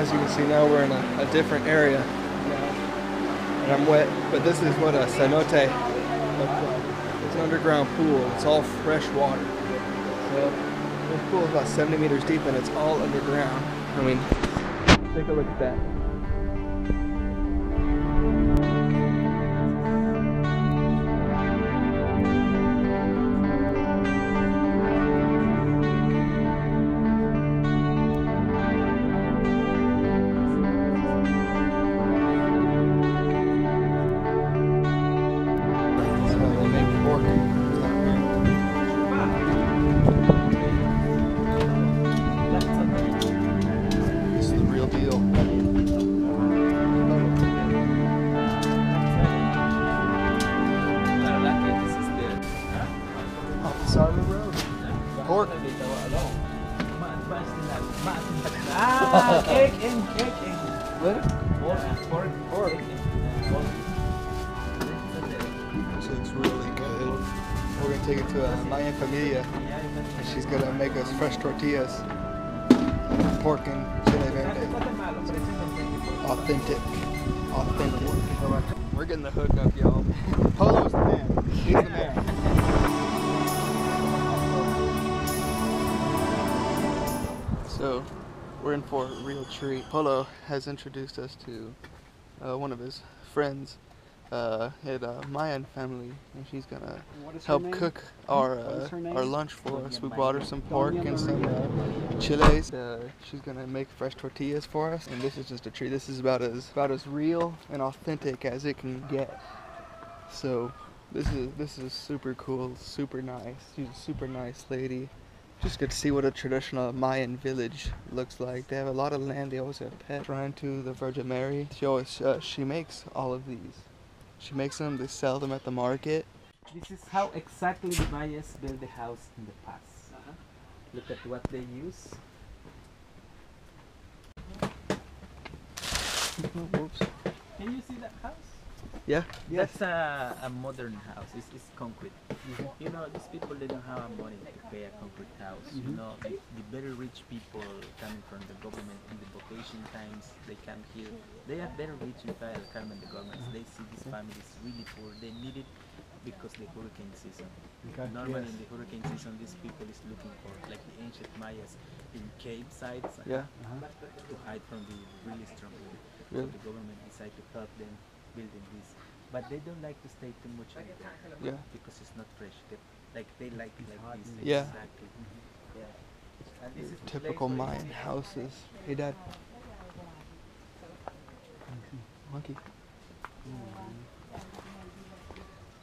as you can see now, we're in a, a different area now, and I'm wet. But this is what a cenote like. It's an underground pool. It's all fresh water. So this pool is about 70 meters deep, and it's all underground. I mean, take a look at that. Take it to uh, Mayan Familia, and she's gonna make us fresh tortillas, pork and chile verde. Authentic, authentic. We're getting the hook up, y'all. Polo's the man. He's the man. So, we're in for a real treat. Polo has introduced us to uh, one of his friends uh, at uh, Mayan family, and she's gonna What is her help name? cook our uh, our lunch for us. We bought her some pork and some uh, chiles. Uh, she's gonna make fresh tortillas for us, and this is just a treat. This is about as about as real and authentic as it can get. So, this is this is super cool, super nice. She's a super nice lady. Just get to see what a traditional Mayan village looks like. They have a lot of land. They always have pets. Shrine to the Virgin Mary. She always uh, she makes all of these. She makes them. They sell them at the market. This is how exactly the Mayas built the house in the past. Uh-huh. Look at what they use. Whoops. Can you see that house? Yeah. That's a, a modern house. It's, it's concrete. Mm-hmm. You know, these people they don't have money to pay a concrete house. You mm-hmm. know, the, the very rich people coming from the government in vacation times, they come here. They are very rich in del Carmen, the governments. They see these families really poor. They need it because the hurricane season. Okay. Normally yes. in the hurricane season, these people is looking for like the ancient Mayas in cave sites Yeah. Uh-huh. to hide from the really strong wind. So the government decided to help them building this. But they don't like to stay too much in there Yeah. because it's not fresh. They, like they like it like this. Yeah. Exactly. Yeah. And this is Typical Mayan houses. Hey, Dad. Monkey.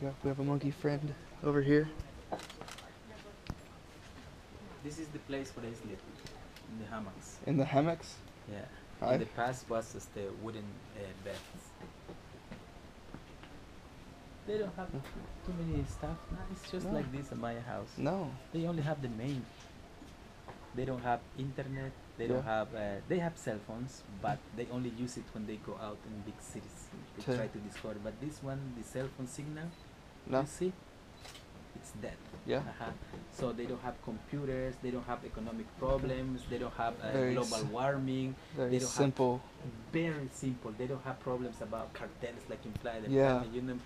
We, we have a monkey friend over here. This is the place where they sleep in the hammocks. In the hammocks. Yeah. Hi. In the past was just the wooden uh, beds. They don't have too many stuff. No, it's just No. like this in my house. No. They only have the main. They don't have internet. They don't have. Uh, they have cell phones, but they only use it when they go out in big cities. They To- try to discover. But this one, the cell phone signal, No. you see, it's dead. Yeah. Uh-huh. So they don't have computers. They don't have economic problems. They don't have uh, global warming. Very They don't have- simple. Very simple. They don't have problems about cartels like in Playa del Yeah. Carmen. You know,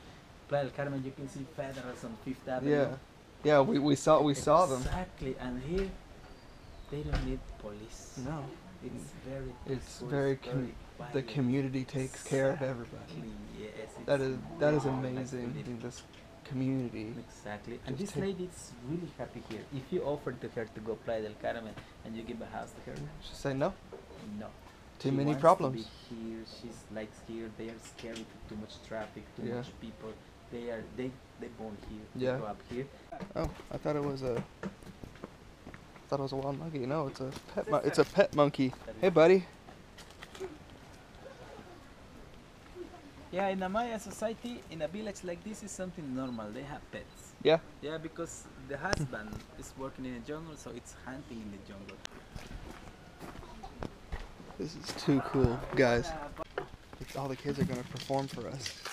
Playa del Carmen, you can see federals on Fifth Avenue. Yeah. Yeah. We, we saw we saw them. Exactly, and here they don't need police. No. It's very. It's very com- The community takes care of everybody. Exactly, Yes, That is that is really nice to amazing. in this community. Exactly, and this lady is really happy here. If you offer to her to go Playa del Carmen and you give a house to her, Just say no. no. Too She many problems. To here, she's likes here. They are scared of too much traffic, too Yeah. much people. They are they they born here. Yeah. They grow up here. Oh, I thought it was a. I thought it was a wild monkey. No, it's a pet. Mon- it's a pet monkey. Hey, buddy. Yeah, in a Maya society, in a village like this, is something normal. They have pets. Yeah. Yeah, because the husband is working in the jungle, so it's hunting in the jungle. This is too cool, guys. All the kids are gonna perform for us.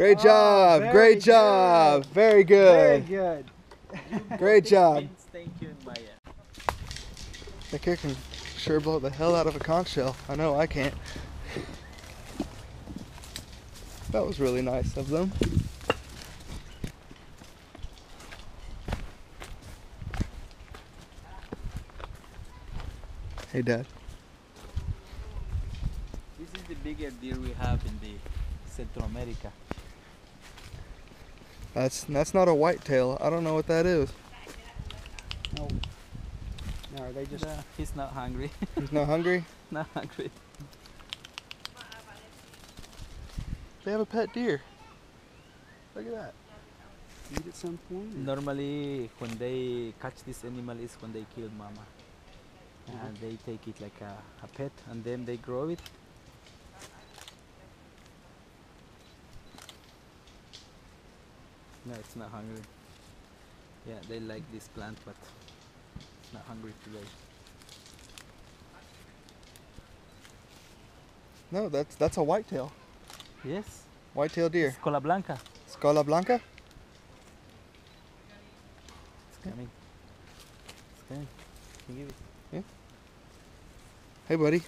Great Oh, job. very Great job. Very good. Very good. good. Great job. Means thank you in Maya. That kid can sure blow the hell out of a conch shell. I know I can't. That was really nice of them. Hey, Dad. This is the biggest deer we have in the Central America. That's that's not a whitetail. I don't know what that is. No. No, are they just Uh, he's not hungry. He's not hungry. not hungry. They have a pet deer. Look at that. eat at some point? or- Normally, when they catch this animal is when they kill mama. Uh-huh. And they take it like a, a pet and then they grow it. No, it's not hungry. Yeah, they like this plant, but it's not hungry today. No, that's that's a whitetail. Yes, Whitetail deer. it's cola blanca. Scala blanca. It's coming. It's coming. Can you give it? Hey, buddy.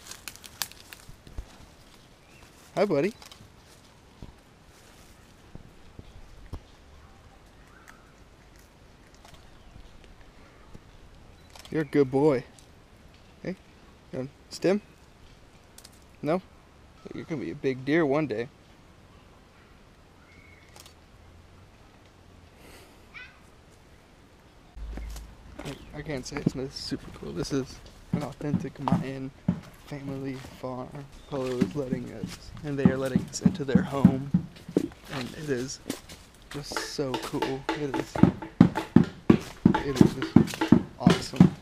Hi, buddy. You're a good boy. Hey, stim? No? You're gonna be a big deer one day. I- can't say it's super cool. This is an authentic Mayan family farm. Polo is letting us, and they are letting us into their home, and it is just so cool. It is, it is just awesome.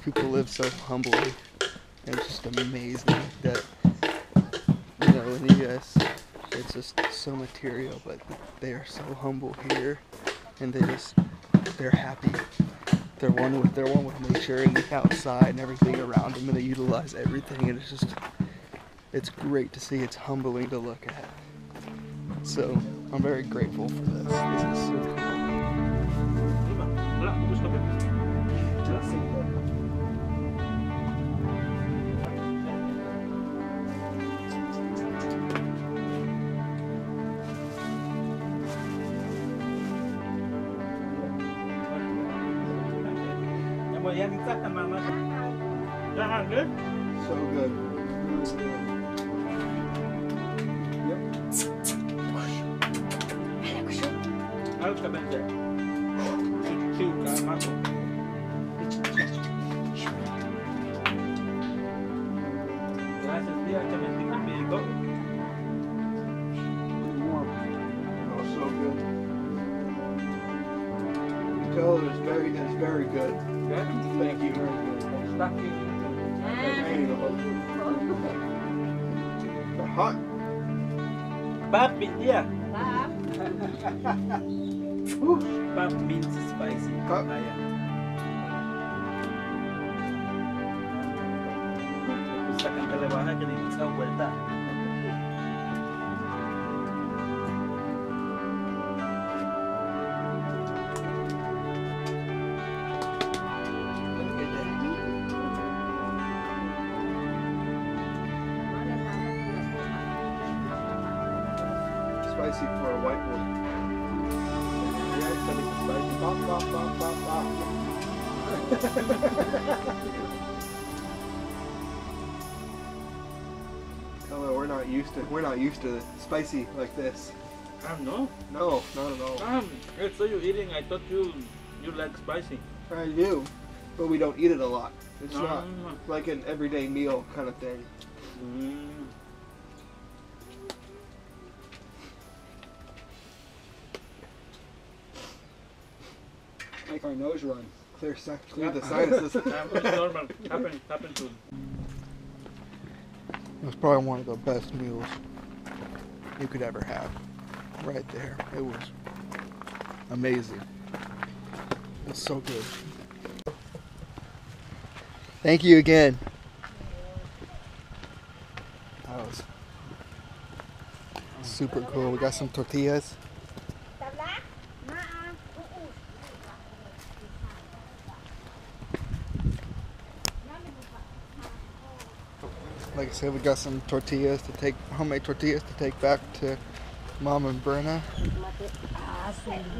These people live so humbly, and it's just amazing that you know in the U.S. it's just so material, but they are so humble here, and they just they're happy. They're one with they're one with nature and the outside and everything around them and they utilize everything and it's just it's great to see. It's humbling to look at. So i'm very grateful for this. This is so cool so good. Oh so good. Color is very is very good. Thank you very good They're hot Papi, yeah. Pap. Pap means spicy. Pap. Maya. Sacan que le baja que le da vuelta. For a white boy yeah it's gonna bop bop bop bop bop Hello, we're not used to we're not used to spicy like this. Ah, no. No, not at all. Um, I saw you eating. I thought you you like spicy. I do, but we don't eat it a lot. It's No, not no, no. like an everyday meal kind of thing. Mm. Make our nose run, clear si- clear Yeah. the sinuses. It's normal. Happen, happen to. It probably one of the best meals you could ever have. Right there. It was amazing. It's so good. Thank you again. That was Super cool. We got some tortillas. Like I said, we got some tortillas to take, homemade tortillas to take back to Mom and Brenna.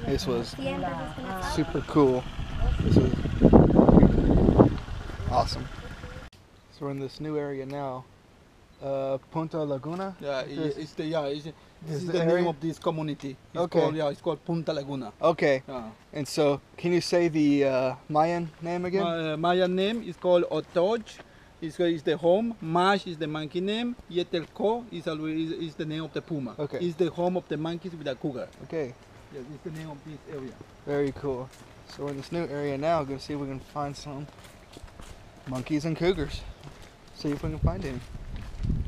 This was super cool. This was awesome. So we're in this new area now. Uh, Punta Laguna. Yeah, it's the yeah, it's, this is is the the name of this community. It's Okay. Called, yeah, it's called Punta Laguna. Okay, Yeah. and so can you say the uh, Mayan name again? Uh, Mayan name is called Otoch. Is is the home. Ma'ax is the monkey name. Yetel Kooh is, always, is, is the name of the puma. Okay. It's the home of the monkeys with the cougar. Okay, Yes, it's the name of this area. very cool. So we're in this new area now. Gonna see if we can find some monkeys and cougars. See if we can find any.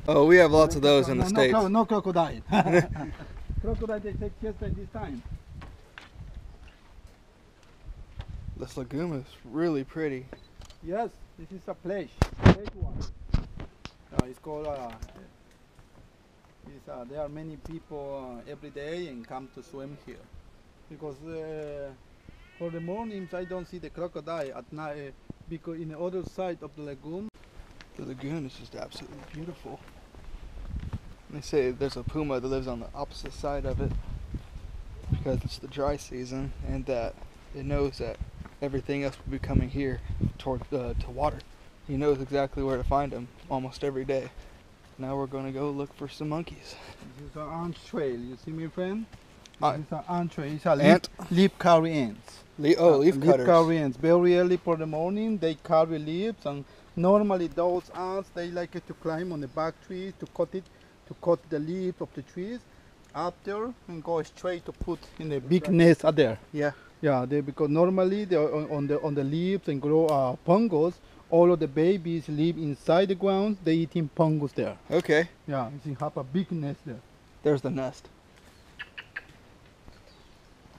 Oh, we have lots of those in the no, states. cro- No, crocodile. crocodile they take just at this time. This lagoon is really pretty. Yes, this is a place. Place one. Uh, it's called. Uh, it's, uh, there are many people uh, every day and come to swim here, because uh, for the mornings I don't see the crocodile at night because in the other side of the lagoon. The lagoon is just absolutely beautiful. They say there's a puma that lives on the opposite side of it because it's the dry season and that it knows that everything else will be coming here toward uh, to water. He knows exactly where to find them almost every day. Now we're going to go look for some monkeys. This is an ant trail. You see me, friend? Uh, This is an ant trail. It's a ant? leaf, leaf carry ants. Le- oh, Uh, leaf cutters. carry ants. Very early for the morning, they carry leaves, and normally those ants they like it to climb on the back trees to cut it, to cut the leaves of the trees. After and go straight to put in the big nest out there. Yeah. Yeah, they because normally they are on, on the on the leaves and grow uh, fungus. All of the babies live inside the ground. They eating fungus there. Okay. Yeah, you have a big nest there. There's the nest.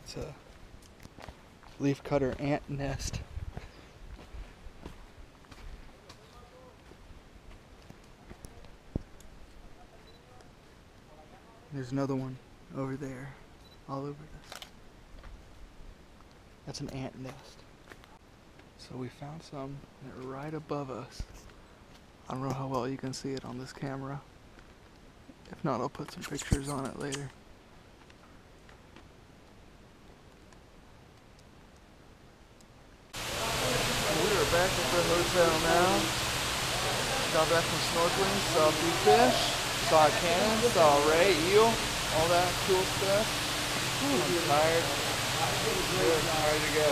It's a leaf cutter ant nest. There's another one over there, all over this. That's an ant nest. So we found some that are right above us. I don't know how well you can see it on this camera. If not, I'll put some pictures on it later. We are back at the hotel now. Got back from snorkeling, saw a few fish, saw a cannon, saw a ray, eel, all that cool stuff. Whew, I'm tired. Good, ready to go.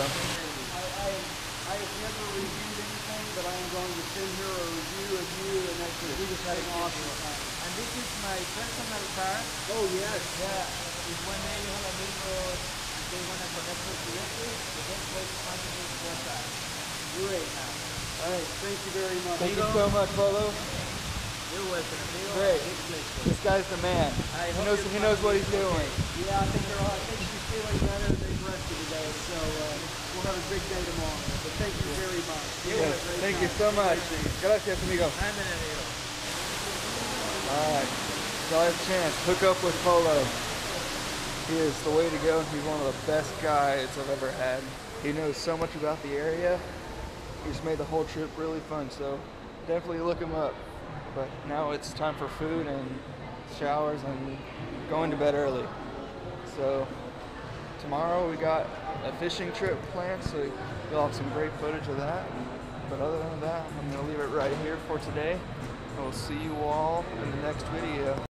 I have never reviewed anything, but I am going to send her a review of you, and that's we just had an awesome time. And this is my personal car. Oh yes. Yeah, if one day you have amigos, if uh, they want to connect with directly, the best way to find me is WhatsApp. Great. All right. Thank you very much. Thank you so much, Polo. You're welcome, amigo. Great. This guy's the man. I He knows, he knows what he's doing. Yeah, I think they're all. I think she's feeling better than the rest of today, so uh, we'll have a big day tomorrow. But thank you very much. Yes, thank you so much. Gracias, amigo. Amigo. Alright, so I have a chance. Hook up with Polo. He is the way to go. He's one of the best guys I've ever had. He knows so much about the area. He's made the whole trip really fun, so definitely look him up. But now it's time for food and showers and going to bed early. So tomorrow we got a fishing trip planned, so you'll have some great footage of that. But other than that, I'm gonna leave it right here for today. I will see you all in the next video.